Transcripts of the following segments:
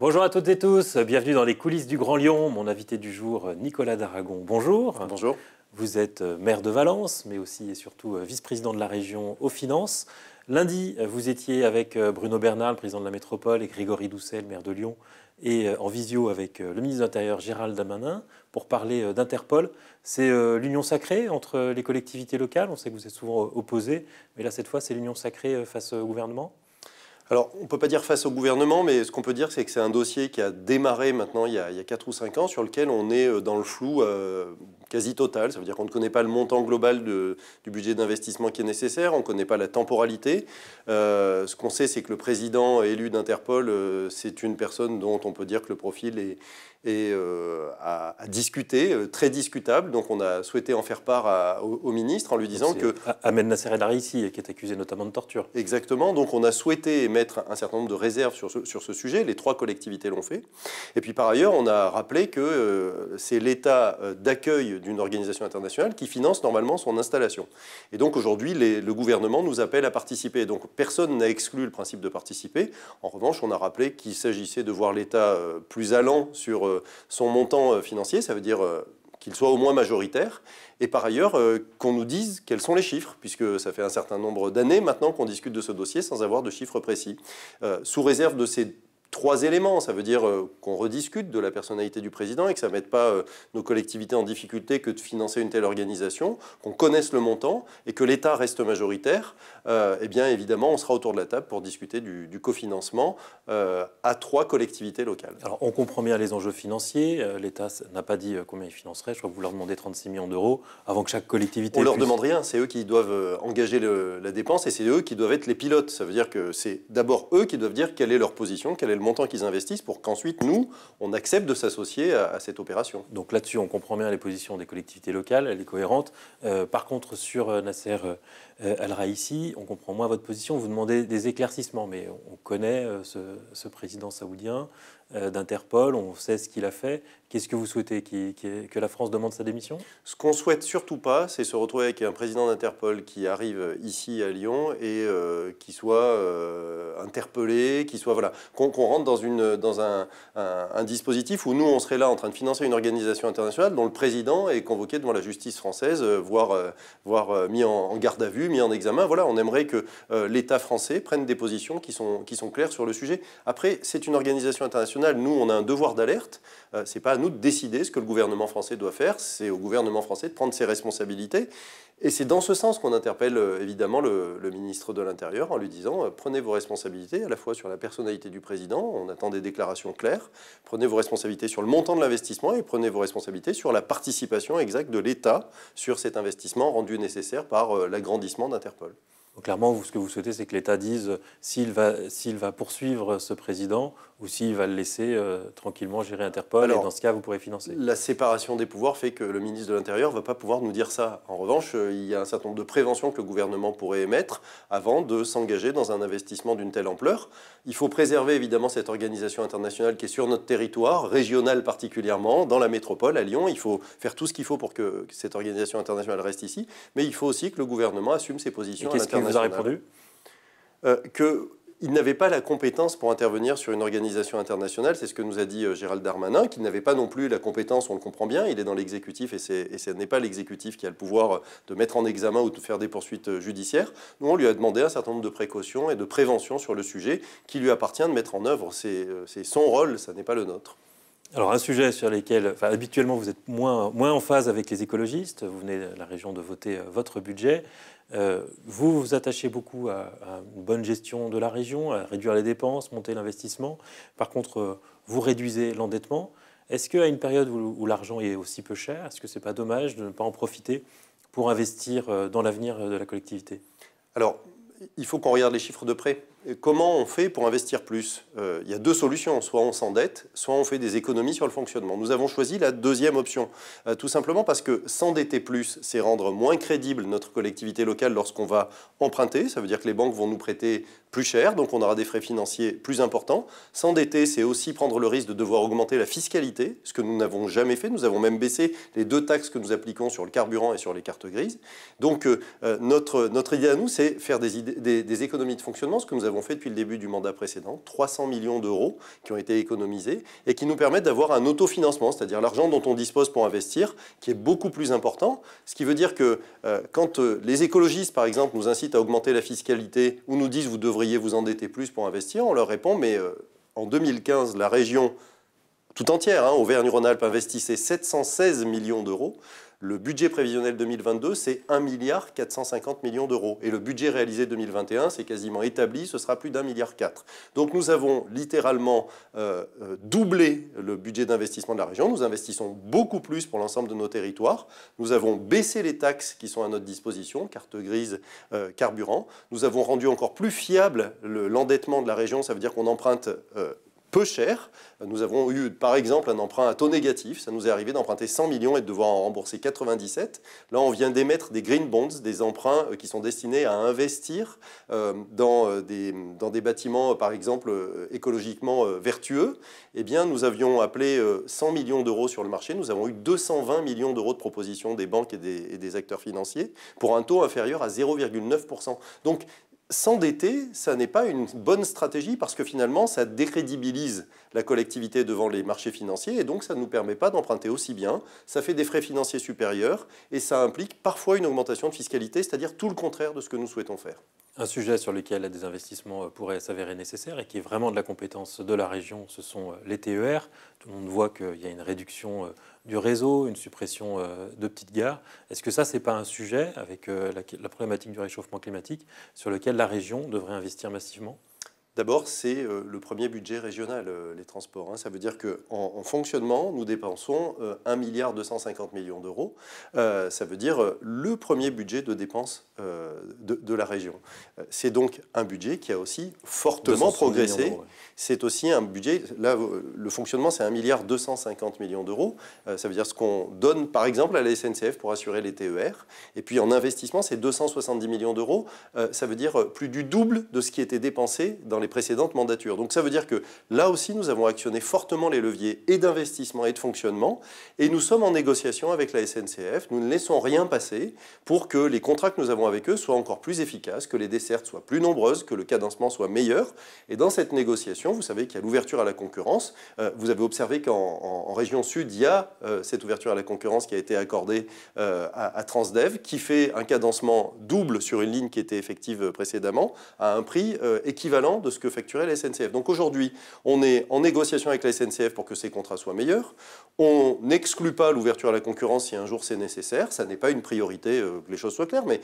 Bonjour à toutes et tous, bienvenue dans les coulisses du Grand Lyon. Mon invité du jour, Nicolas Daragon. Bonjour. Bonjour. Vous êtes maire de Valence, mais aussi et surtout vice-président de la région aux finances. Lundi, vous étiez avec Bruno Bernard, le président de la métropole, et Grégory Doucet, le maire de Lyon, et en visio avec le ministre de l'Intérieur, Gérald Damanin, pour parler d'Interpol. C'est l'union sacrée entre les collectivités locales. On sait que vous êtes souvent opposés, mais là, cette fois, c'est l'union sacrée face au gouvernement alors, on ne peut pas dire face au gouvernement, mais ce qu'on peut dire, c'est que c'est un dossier qui a démarré maintenant il y a, il 4 ou 5 ans, sur lequel on est euh, dans le flou euh, quasi total. Ça veut dire qu'on ne connaît pas le montant global du budget d'investissement qui est nécessaire, on ne connaît pas la temporalité. Euh, ce qu'on sait, c'est que le président élu d'Interpol, c'est une personne dont on peut dire que le profil est, euh, à, discuter, euh, très discutable. Donc on a souhaité en faire part au, ministre en lui disant que... Ahmed Nasser El qui est accusé notamment de torture. Exactement. Donc on a souhaité mettre un certain nombre de réserves sur ce, sur ce sujet. Les trois collectivités l'ont fait. Et puis par ailleurs, on a rappelé que euh, c'est l'État d'accueil d'une organisation internationale qui finance normalement son installation. Et donc aujourd'hui, le gouvernement nous appelle à participer. Donc personne n'a exclu le principe de participer. En revanche, on a rappelé qu'il s'agissait de voir l'État plus allant sur euh, son montant euh, financier, ça veut dire euh, qu'il soit au moins majoritaire, et par ailleurs qu'on nous dise quels sont les chiffres, puisque ça fait un certain nombre d'années maintenant qu'on discute de ce dossier sans avoir de chiffres précis. sous réserve de ces trois éléments. Ça veut dire euh, qu'on rediscute de la personnalité du président et que ça ne mette pas euh, nos collectivités en difficulté que de financer une telle organisation, qu'on connaisse le montant et que l'État reste majoritaire. Euh, eh bien, évidemment, on sera autour de la table pour discuter du, cofinancement à trois collectivités locales. Alors, on comprend bien les enjeux financiers. L'État n'a pas dit combien il financerait. Je crois que vous leur demandez 36 millions d'euros avant que chaque collectivité. On ne leur demande rien. C'est eux qui doivent engager la dépense et c'est eux qui doivent être les pilotes. Ça veut dire que c'est d'abord eux qui doivent dire quelle est leur position, quel est le montant qu'ils investissent pour qu'ensuite, nous, on accepte de s'associer à, cette opération. Donc là-dessus, on comprend bien les positions des collectivités locales, elle est cohérente. Euh, par contre, sur euh, Nasser euh, Al-Raïsi, on comprend moins votre position. Vous demandez des éclaircissements, mais on connaît ce, président saoudien d'Interpol, on sait ce qu'il a fait. Qu'est-ce que vous souhaitez Que la France demande sa démission? Ce qu'on souhaite surtout pas, c'est se retrouver avec un président d'Interpol qui arrive ici à Lyon et qui soit interpellé, qui soit voilà, qu'on rentre dans, une, dans un, dispositif où nous, on serait là en train de financer une organisation internationale dont le président est convoqué devant la justice française, euh, voire, euh, voire euh, mis en, garde à vue, mis en examen. Voilà, on aimerait que l'État français prenne des positions qui sont, qui sont claires sur le sujet. Après, c'est une organisation internationale. Nous, on a un devoir d'alerte. c'est pas à nous de décider ce que le gouvernement français doit faire. C'est au gouvernement français de prendre ses responsabilités. Et c'est dans ce sens qu'on interpelle euh, évidemment le, ministre de l'Intérieur en lui disant euh, prenez vos responsabilités à la fois sur la personnalité du président, on attend des déclarations claires, prenez vos responsabilités sur le montant de l'investissement et prenez vos responsabilités sur la participation exacte de l'État sur cet investissement rendu nécessaire par euh, l'agrandissement d'Interpol. clairement, ce que vous souhaitez, c'est que l'État dise s'il va, va poursuivre ce président ou s'il va le laisser euh, tranquillement gérer Interpol, et dans ce cas, vous pourrez financer La séparation des pouvoirs fait que le ministre de l'Intérieur ne va pas pouvoir nous dire ça. En revanche, euh, il y a un certain nombre de préventions que le gouvernement pourrait émettre avant de s'engager dans un investissement d'une telle ampleur. Il faut préserver évidemment cette organisation internationale qui est sur notre territoire, régionale particulièrement, dans la métropole, à Lyon. Il faut faire tout ce qu'il faut pour que cette organisation internationale reste ici, mais il faut aussi que le gouvernement assume ses positions. Qu'est-ce qu'il vous a répondu? Euh, que il n'avait pas la compétence pour intervenir sur une organisation internationale, c'est ce que nous a dit euh, Gérald Darmanin, qu'il n'avait pas non plus la compétence, on le comprend bien, il est dans l'exécutif et, ce n'est pas l'exécutif qui a le pouvoir de mettre en examen ou de faire des poursuites euh, judiciaires. Nous, on lui a demandé un certain nombre de précautions et de préventions sur le sujet qui lui appartient de mettre en œuvre. C'est euh, son rôle, ça n'est pas le nôtre. Alors un sujet sur lequel, habituellement, vous êtes moins, en phase avec les écologistes. Vous venez de la région de voter votre budget. Euh, vous vous attachez beaucoup à, une bonne gestion de la région, à réduire les dépenses, monter l'investissement. Par contre, euh, vous réduisez l'endettement. Est-ce qu'à une période où, l'argent est aussi peu cher, est-ce que ce n'est pas dommage de ne pas en profiter pour investir euh, dans l'avenir de la collectivité? Alors, il faut qu'on regarde les chiffres de près comment on fait pour investir plus euh, Il y a deux solutions. Soit on s'endette, soit on fait des économies sur le fonctionnement. Nous avons choisi la deuxième option. Euh, tout simplement parce que s'endetter plus, c'est rendre moins crédible notre collectivité locale lorsqu'on va emprunter. Ça veut dire que les banques vont nous prêter plus cher, donc on aura des frais financiers plus importants. S'endetter, c'est aussi prendre le risque de devoir augmenter la fiscalité, ce que nous n'avons jamais fait. Nous avons même baissé les deux taxes que nous appliquons sur le carburant et sur les cartes grises. Donc euh, notre, notre idée à nous, c'est faire des, économies de fonctionnement, ce que nous avons avons fait depuis le début du mandat précédent, 300 millions d'euros qui ont été économisés et qui nous permettent d'avoir un autofinancement, c'est-à-dire l'argent dont on dispose pour investir, qui est beaucoup plus important. Ce qui veut dire que euh, quand euh, les écologistes, par exemple, nous incitent à augmenter la fiscalité ou nous disent vous devriez vous endetter plus pour investir, on leur répond mais euh, en 2015, la région tout entière, hein, Auvergne-Rhône-Alpes, investissait 716 millions d'euros. Le budget prévisionnel 2022, c'est 1 milliard 450 millions d'euros. Et le budget réalisé 2021, c'est quasiment établi, ce sera plus d'un milliard 4. Donc nous avons littéralement euh, euh, doublé le budget d'investissement de la région. Nous investissons beaucoup plus pour l'ensemble de nos territoires. Nous avons baissé les taxes qui sont à notre disposition, carte grise, euh, carburant. Nous avons rendu encore plus fiable l'endettement de la région. Ça veut dire qu'on emprunte peu cher. Nous avons eu, par exemple, un emprunt à taux négatif. Ça nous est arrivé d'emprunter 100 millions et de devoir en rembourser 97. Là, on vient d'émettre des green bonds, des emprunts euh, qui sont destinés à investir euh, dans euh, des, dans des bâtiments, par exemple, écologiquement vertueux. Eh bien, nous avions appelé 100 millions d'euros sur le marché. Nous avons eu 220 millions d'euros de propositions des banques et des, et des acteurs financiers pour un taux inférieur à 0,9%. Donc, s'endetter, ça n'est pas une bonne stratégie parce que finalement, ça décrédibilise la collectivité devant les marchés financiers et donc ça ne nous permet pas d'emprunter aussi bien, ça fait des frais financiers supérieurs et ça implique parfois une augmentation de fiscalité, c'est-à-dire tout le contraire de ce que nous souhaitons faire. Un sujet sur lequel des investissements euh, pourraient s'avérer nécessaires et qui est vraiment de la compétence de la région, ce sont euh, les TER. Tout le monde voit qu'il y a une réduction euh, du réseau, une suppression de petites gares. Est-ce que ça, ce n'est pas un sujet, avec la problématique du réchauffement climatique, sur lequel la région devrait investir massivement? D'abord, c'est euh, le premier budget régional, euh, les transports. Hein. Ça veut dire qu'en en, fonctionnement, nous dépensons 1 euh, milliard 250 millions d'euros. ça veut dire le premier budget de dépenses de, la région. C'est donc un budget qui a aussi fortement progressé. C'est aussi un budget, là, le fonctionnement, c'est 1 milliard 250 millions d'euros. ça veut dire ce qu'on donne, par exemple, à la SNCF pour assurer les TER. Et puis en investissement, c'est 270 millions d'euros. ça veut dire plus du double de ce qui était dépensé dans les précédentes mandatures. Donc ça veut dire que là aussi, nous avons actionné fortement les leviers et d'investissement et de fonctionnement, et nous sommes en négociation avec la SNCF. Nous ne laissons rien passer pour que les contrats que nous avons avec eux soient encore plus efficaces, que les dessertes soient plus nombreuses, que le cadencement soit meilleur. Et dans cette négociation, vous savez qu'il y a l'ouverture à la concurrence. Euh, vous avez observé qu'en région sud, il y a euh, cette ouverture à la concurrence qui a été accordée euh, à, à Transdev, qui fait un cadencement double sur une ligne qui était effective précédemment, à un prix équivalent de ce que facturait la SNCF. Donc aujourd'hui, on est en négociation avec la SNCF pour que ces contrats soient meilleurs. On n'exclut pas l'ouverture à la concurrence si un jour c'est nécessaire. Ça n'est pas une priorité, euh, que les choses soient claires, mais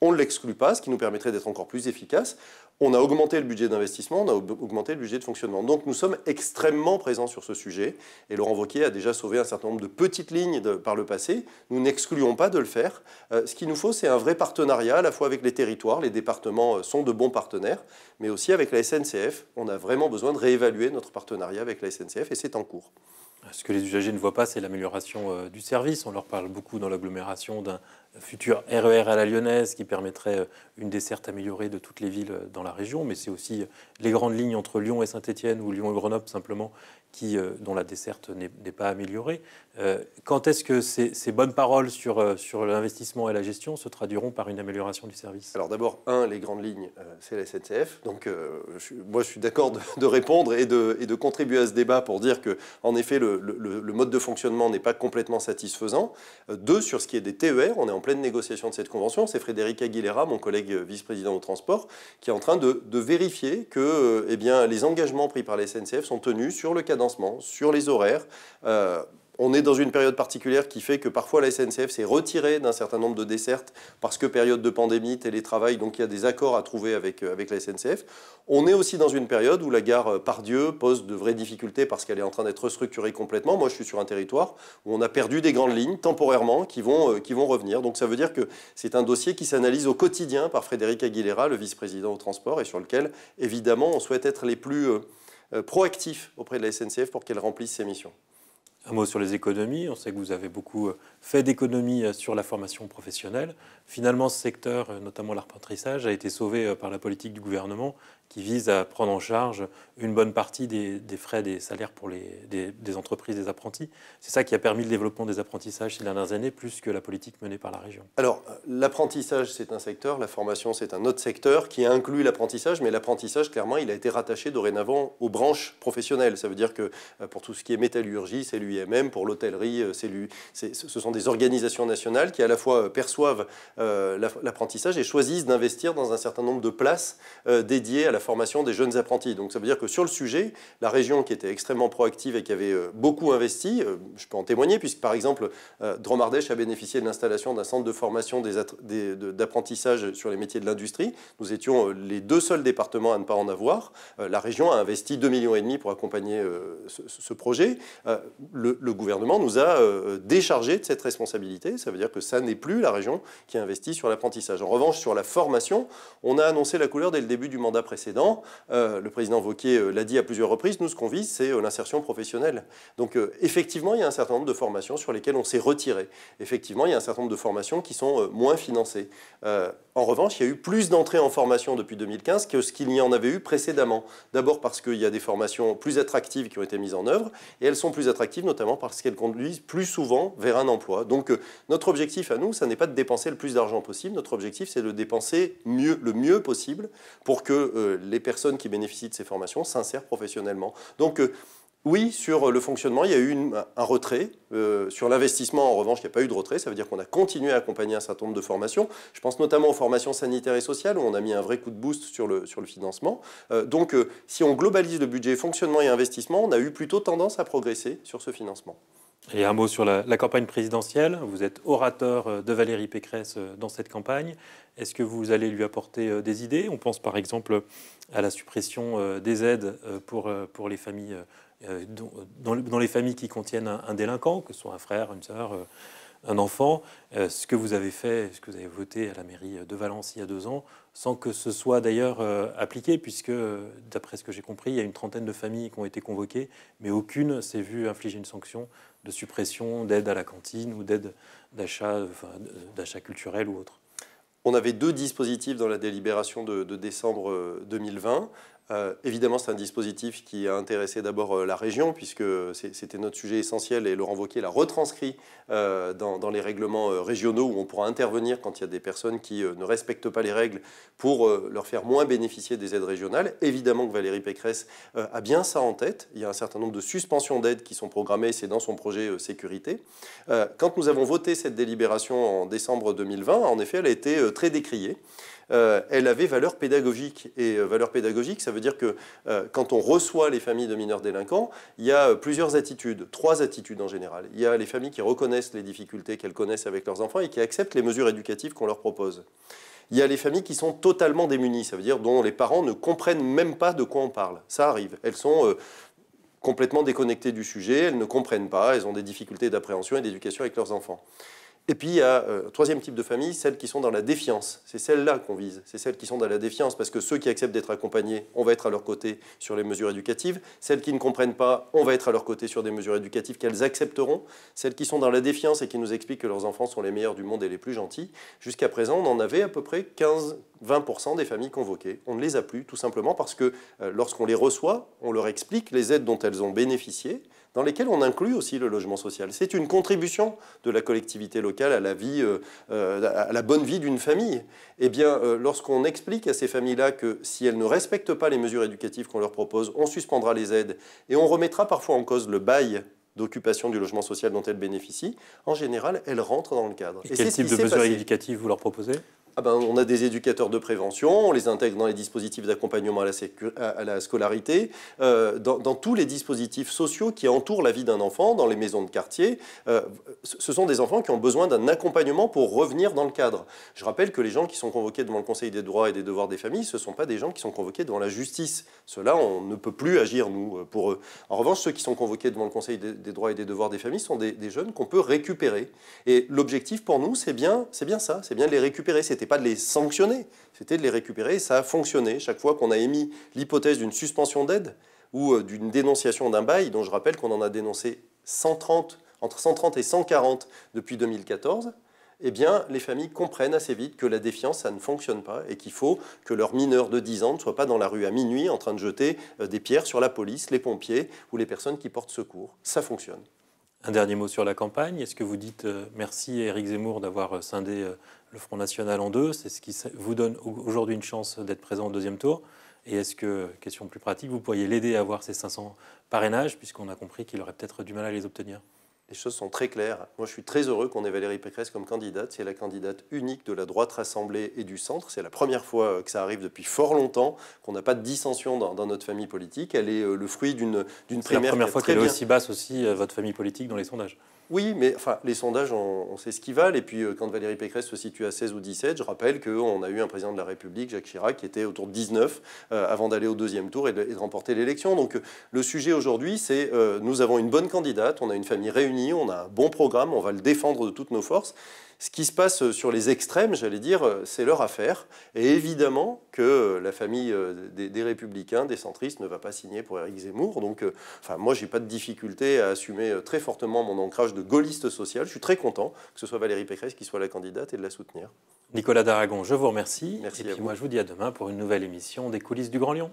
on ne l'exclut pas, ce qui nous permettrait d'être encore plus efficace. On a augmenté le budget d'investissement, on a augmenté le budget de fonctionnement. Donc nous sommes extrêmement présents sur ce sujet. Et Laurent Wauquiez a déjà sauvé un certain nombre de petites lignes par le passé. Nous n'excluons pas de le faire. Euh, ce qu'il nous faut, c'est un vrai partenariat, à la fois avec les territoires. Les départements euh, sont de bons partenaires, mais aussi avec la SNCF. On a vraiment besoin de réévaluer notre partenariat avec la SNCF et c'est en cours. Ce que les usagers ne voient pas, c'est l'amélioration euh, du service. On leur parle beaucoup dans l'agglomération d'un futur RER e à la lyonnaise qui permettrait euh, une desserte améliorée de toutes les villes euh, dans la région, mais c'est aussi les grandes lignes entre Lyon et Saint-Étienne ou Lyon et Grenoble simplement qui, dont la desserte n'est pas améliorée. Quand est-ce que ces, bonnes paroles sur, sur l'investissement et la gestion se traduiront par une amélioration du service? Alors d'abord, un, les grandes lignes, c'est la SNCF. Donc moi, je suis d'accord de, de, répondre et de, et de contribuer à ce débat pour dire que, en effet, le, le, mode de fonctionnement n'est pas complètement satisfaisant. Euh, deux, sur ce qui est des TER, on est en pleine négociation de cette convention. C'est Frédéric Aguilera, mon collègue vice-président au transport, qui est en train de, vérifier que euh, eh bien, les engagements pris par la SNCF sont tenus sur le sur les horaires. Euh, on est dans une période particulière qui fait que parfois la SNCF s'est retirée d'un certain nombre de dessertes parce que période de pandémie, télétravail, donc il y a des accords à trouver avec, euh, avec la SNCF. On est aussi dans une période où la gare euh, Pardieu pose de vraies difficultés parce qu'elle est en train d'être restructurée complètement. Moi, je suis sur un territoire où on a perdu des grandes lignes temporairement qui vont, qui vont revenir. Donc ça veut dire que c'est un dossier qui s'analyse au quotidien par Frédéric Aguilera, le vice-président au transport, et sur lequel, évidemment, on souhaite être les plus proactifs auprès de la SNCF pour qu'elle remplisse ses missions. Un mot sur les économies. On sait que vous avez beaucoup euh, fait d'économies euh, sur la formation professionnelle. Finalement, ce secteur, euh, notamment l'arpentrissage, a été sauvé par la politique du gouvernement qui vise à prendre en charge une bonne partie des, frais des salaires pour les, des, entreprises, des apprentis. C'est ça qui a permis le développement des apprentissages ces dernières années, plus que la politique menée par la région. Alors, l'apprentissage, c'est un secteur, la formation, c'est un autre secteur qui inclut l'apprentissage, mais l'apprentissage, clairement, il a été rattaché dorénavant aux branches professionnelles. Ça veut dire que euh, pour tout ce qui est métallurgie, c'est l'UIMM, pour l'hôtellerie, euh, c'est ce sont des organisations nationales qui à la fois euh, perçoivent l'apprentissage et choisissent d'investir dans un certain nombre de places dédiées à la formation des jeunes apprentis. Donc ça veut dire que sur le sujet, la région qui était extrêmement proactive et qui avait euh, beaucoup investi, euh, je peux en témoigner, puisque par exemple, euh, Dromardèche a bénéficié de l'installation d'un centre de formation d'apprentissage sur les métiers de l'industrie. Nous étions les deux seuls départements à ne pas en avoir. La région a investi 2,5 millions et demi pour accompagner ce, projet. Le, le, gouvernement nous a déchargé de cette responsabilité. Ça veut dire que ça n'est plus la région qui investit sur l'apprentissage. En revanche, sur la formation, on a annoncé la couleur dès le début du mandat précédent. Le président Vauquier l'a dit à plusieurs reprises, nous, ce qu'on vise, c'est euh, l'insertion professionnelle. Donc, euh, effectivement, il y a un certain nombre de formations sur lesquelles on s'est retiré. Effectivement, il y a un certain nombre de formations qui sont euh, moins financées. en revanche, il y a eu plus d'entrées en formation depuis 2015 que ce qu'il y en avait eu précédemment. D'abord parce qu'il y a des formations plus attractives qui ont été mises en œuvre, et elles sont plus attractives notamment parce qu'elles conduisent plus souvent vers un emploi. Donc, notre objectif à nous, ça n'est pas de dépenser le plus d'argent possible. Notre objectif, c'est de dépenser le mieux possible pour que les personnes qui bénéficient de ces formations s'insèrent professionnellement. Donc, euh, oui, sur le fonctionnement, il y a eu un retrait. Euh, sur l'investissement, en revanche, il n'y a pas eu de retrait. Ça veut dire qu'on a continué à accompagner un certain nombre de formations. Je pense notamment aux formations sanitaires et sociales, où on a mis un vrai coup de boost sur le, sur le financement. Euh, donc, si on globalise le budget fonctionnement et investissement, on a eu plutôt tendance à progresser sur ce financement. Et un mot sur la, campagne présidentielle. Vous êtes orateur de Valérie Pécresse dans cette campagne. Est-ce que vous allez lui apporter des idées? On pense par exemple à la suppression euh, des aides euh, pour, euh, pour les familles, dans, les familles qui contiennent un, délinquant, que ce soit un frère, une sœur, un enfant. Ce que vous avez fait, ce que vous avez voté à la mairie de Valence il y a deux ans, sans que ce soit d'ailleurs appliqué, puisque, d'après ce que j'ai compris, il y a une trentaine de familles qui ont été convoquées, mais aucune s'est vue infliger une sanction de suppression d'aide à la cantine ou d'aide d'achat d'achat culturel ou autre. On avait deux dispositifs dans la délibération de, décembre 2020. Euh, évidemment, c'est un dispositif qui a intéressé d'abord euh, la région, puisque c'était notre sujet essentiel, et Laurent Wauquiez l'a retranscrit euh, dans, les règlements régionaux, où on pourra intervenir quand il y a des personnes qui ne respectent pas les règles pour leur faire moins bénéficier des aides régionales. Évidemment que Valérie Pécresse a bien ça en tête. Il y a un certain nombre de suspensions d'aides qui sont programmées, c'est dans son projet sécurité. quand nous avons voté cette délibération en décembre 2020, en effet, elle a été très décriée. Elle avait valeur pédagogique. Et valeur pédagogique, ça veut dire que euh, quand on reçoit les familles de mineurs délinquants, il y a plusieurs attitudes, trois attitudes en général. Il y a les familles qui reconnaissent les difficultés qu'elles connaissent avec leurs enfants et qui acceptent les mesures éducatives qu'on leur propose. Il y a les familles qui sont totalement démunies, ça veut dire dont les parents ne comprennent même pas de quoi on parle. Ça arrive. Elles sont complètement déconnectées du sujet, elles ne comprennent pas, elles ont des difficultés d'appréhension et d'éducation avec leurs enfants. Et puis il y a euh, troisième type de famille, celles qui sont dans la défiance. C'est celles-là qu'on vise. C'est celles qui sont dans la défiance parce que ceux qui acceptent d'être accompagnés, on va être à leur côté sur les mesures éducatives. Celles qui ne comprennent pas, on va être à leur côté sur des mesures éducatives qu'elles accepteront. Celles qui sont dans la défiance et qui nous expliquent que leurs enfants sont les meilleurs du monde et les plus gentils. Jusqu'à présent, on en avait à peu près 15-20% des familles convoquées. On ne les a plus tout simplement parce que euh, lorsqu'on les reçoit, on leur explique les aides dont elles ont bénéficié dans lesquels on inclut aussi le logement social. C'est une contribution de la collectivité locale à la vie, euh, euh, à la bonne vie d'une famille. Eh bien, euh, lorsqu'on explique à ces familles-là que si elles ne respectent pas les mesures éducatives qu'on leur propose, on suspendra les aides et on remettra parfois en cause le bail d'occupation du logement social dont elles bénéficient, en général, elles rentrent dans le cadre. Et, quel type de mesures éducatives vous leur proposez? Ah ben, on a des éducateurs de prévention, on les intègre dans les dispositifs d'accompagnement à, la scolarité, euh, dans, tous les dispositifs sociaux qui entourent la vie d'un enfant, dans les maisons de quartier. Euh, ce sont des enfants qui ont besoin d'un accompagnement pour revenir dans le cadre. Je rappelle que les gens qui sont convoqués devant le Conseil des droits et des devoirs des familles, ce ne sont pas des gens qui sont convoqués devant la justice. Ceux-là, on ne peut plus agir, nous, pour eux. En revanche, ceux qui sont convoqués devant le Conseil des, droits et des devoirs des familles sont des, jeunes qu'on peut récupérer. Et l'objectif pour nous, c'est bien, bien ça, c'est bien de les récupérer. Pas de les sanctionner, c'était de les récupérer. Et ça a fonctionné. Chaque fois qu'on a émis l'hypothèse d'une suspension d'aide ou euh, d'une dénonciation d'un bail, dont je rappelle qu'on en a dénoncé 130, entre 130 et 140 depuis 2014, eh bien, les familles comprennent assez vite que la défiance, ça ne fonctionne pas et qu'il faut que leurs mineurs de 10 ans ne soient pas dans la rue à minuit en train de jeter euh, des pierres sur la police, les pompiers ou les personnes qui portent secours. Ça fonctionne. Un dernier mot sur la campagne. Est-ce que vous dites euh, merci à Éric Zemmour d'avoir euh, scindé le Front National en deux? C'est ce qui vous donne aujourd'hui une chance d'être présent au deuxième tour. Et est-ce que, question plus pratique, vous pourriez l'aider à avoir ces 500 parrainages, puisqu'on a compris qu'il aurait peut-être du mal à les obtenir? Les choses sont très claires. Moi, je suis très heureux qu'on ait Valérie Pécresse comme candidate. C'est la candidate unique de la droite rassemblée et du centre. C'est la première fois euh, que ça arrive depuis fort longtemps, qu'on n'a pas de dissension dans, notre famille politique. Elle est euh, le fruit d'une primaire. C'est la première fois qu'elle est aussi basse aussi, euh, votre famille politique, dans les sondages. Oui, mais enfin, les sondages, on, sait ce qu'ils valent. Et puis, quand Valérie Pécresse se situe à 16 ou 17, je rappelle qu'on a eu un président de la République, Jacques Chirac, qui était autour de 19 avant d'aller au deuxième tour et de, remporter l'élection. Donc, le sujet aujourd'hui, c'est nous avons une bonne candidate, on a une famille réunie, on a un bon programme, on va le défendre de toutes nos forces. Ce qui se passe sur les extrêmes, j'allais dire, c'est leur affaire. Et évidemment que la famille euh, des, républicains, des centristes, ne va pas signer pour Éric Zemmour. Donc, euh, enfin, moi, j'ai pas de difficulté à assumer euh, très fortement mon ancrage de gaulliste social. Je suis très content que ce soit Valérie Pécresse qui soit la candidate et de la soutenir. Nicolas Daragon, je vous remercie. Merci et puis moi, je vous dis à demain pour une nouvelle émission des coulisses du Grand Lyon.